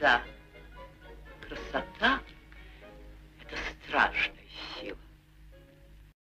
Да, красота — это страшно.